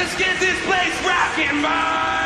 Let's get this place rocking, man!